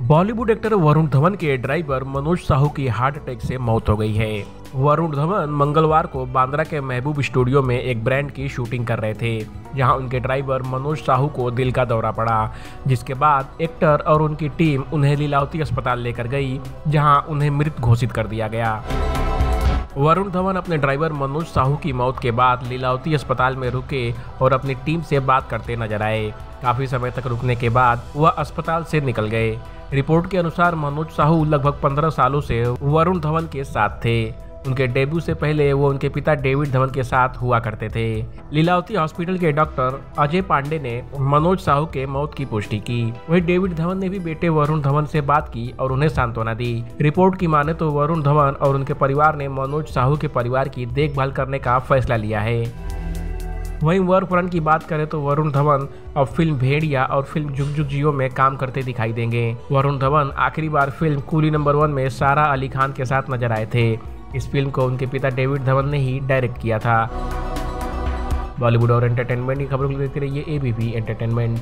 Bollywood actor Varun Dhawan के driver Manoj Sahu की heart attack से मौत हो गई है। वरुण धवन मंगलवार को बांद्रा के महबूब स्टूडियो में एक ब्रांड की शूटिंग कर रहे थे, जहाँ उनके ड्राइवर मनोज साहू को दिल का दौरा पड़ा, जिसके बाद एक्टर और उनकी टीम उन्हें लीलावती अस्पताल लेकर गई, जहाँ उन्हें मृत घोषित कर दिया गया। वरुण धवन अपने ड्राइवर मनोज साहू की मौत के बाद लीलावती अस्पताल में रुके और अपनी टीम से बात करते नज़र आए। काफ़ी समय तक रुकने के बाद वह अस्पताल से निकल गए। रिपोर्ट के अनुसार मनोज साहू लगभग 15 सालों से वरुण धवन के साथ थे। उनके डेब्यू से पहले वो उनके पिता डेविड धवन के साथ हुआ करते थे। लीलावती हॉस्पिटल के डॉक्टर अजय पांडे ने मनोज साहू के मौत की पुष्टि की। वही डेविड धवन ने भी बेटे वरुण धवन से बात की और उन्हें सांत्वना दी। रिपोर्ट की माने तो वरुण धवन और उनके परिवार ने मनोज साहू के परिवार की देखभाल करने का फैसला लिया है। वहीं वर्क फ्रंट की बात करें तो वरुण धवन अब फ़िल्म भेड़िया और फ़िल्म जुग जुग जियो में काम करते दिखाई देंगे। वरुण धवन आखिरी बार फ़िल्म कूली नंबर वन में सारा अली खान के साथ नज़र आए थे। इस फ़िल्म को उनके पिता डेविड धवन ने ही डायरेक्ट किया था। बॉलीवुड और एंटरटेनमेंट की खबरों को देखते रहिए एबीपी एंटरटेनमेंट